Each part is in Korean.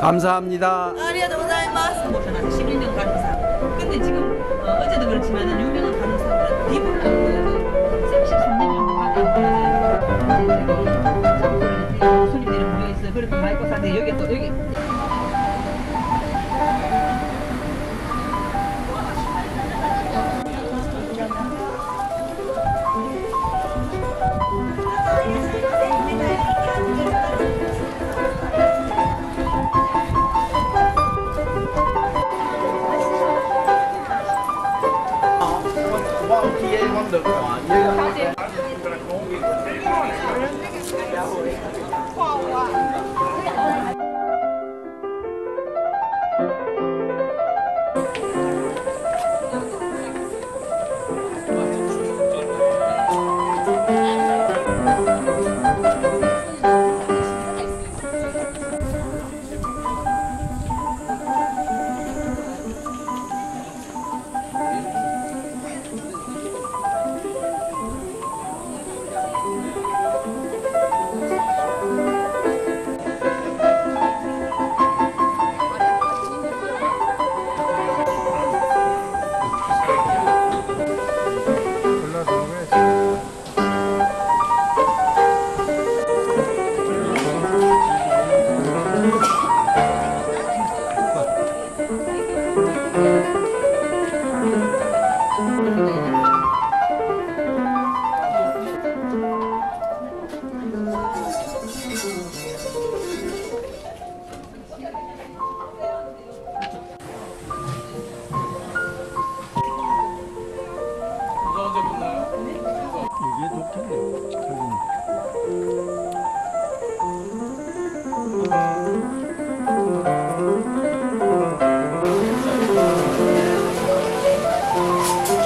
감사합니다. 아리아 동사이마스. 11년 간호사. 근데 지금 어, 어제도 그렇지만 유명한 간호사들은 미국 정부에서 33년 정도가 안 손님들이 모여있어요. 그래서 마이코 사인데 여기 또 여기. 이게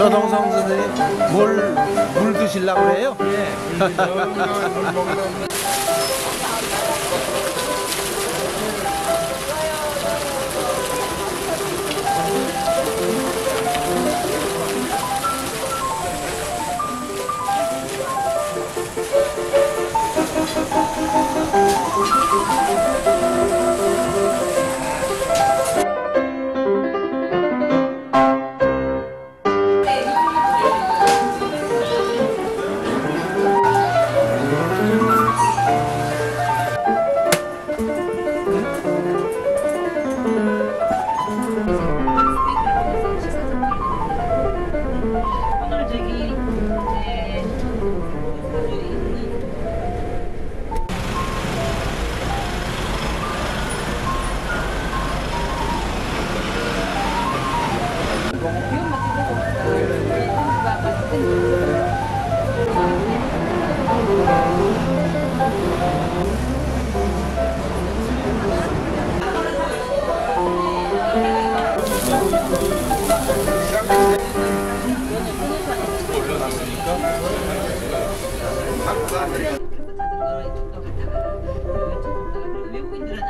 조동성 선생님 물, 물 드시려고 그래요? 오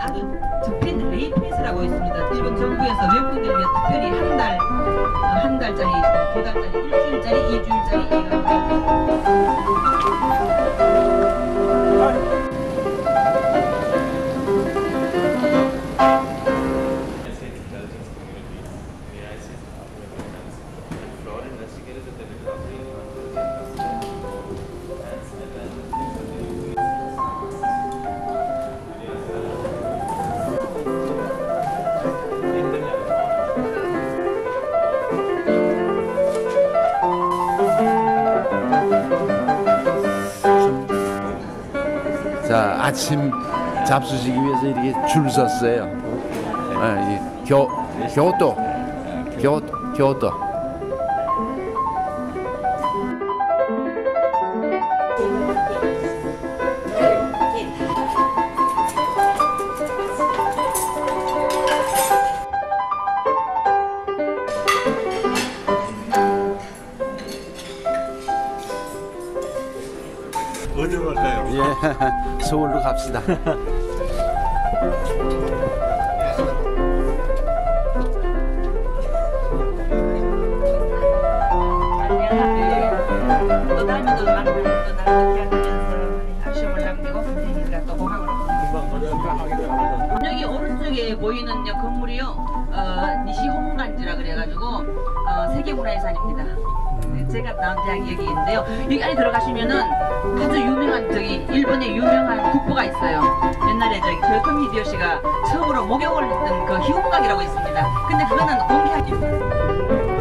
아주 적힌 레이페이스라고 있습니다. 일본 정부에서 외국인들을 위해 특별히 한 달, 어, 한 달짜리, 어, 두 달짜리, 일주일짜리, 이주일짜리 이거 아침 잡수시기 위해서 이렇게 줄 섰어요. 아, 이 교, 교도, 교, 교도. 어디로 갈까요? 예, 서울로 갑시다. 여기 오른쪽에 보이는 요 건물이요, 어, 니시홍간지라 그래가지고, 어, 세계문화유산입니다. 네, 제가 나온 대학이 여기 안에 들어가시면은 아주 유명한, 저기, 일본의 유명한 국보가 있어요. 옛날에 저기 교토미 히데요시가 처음으로 목욕을 했던 그 희운각이라고 있습니다. 근데 그거는 공개하기.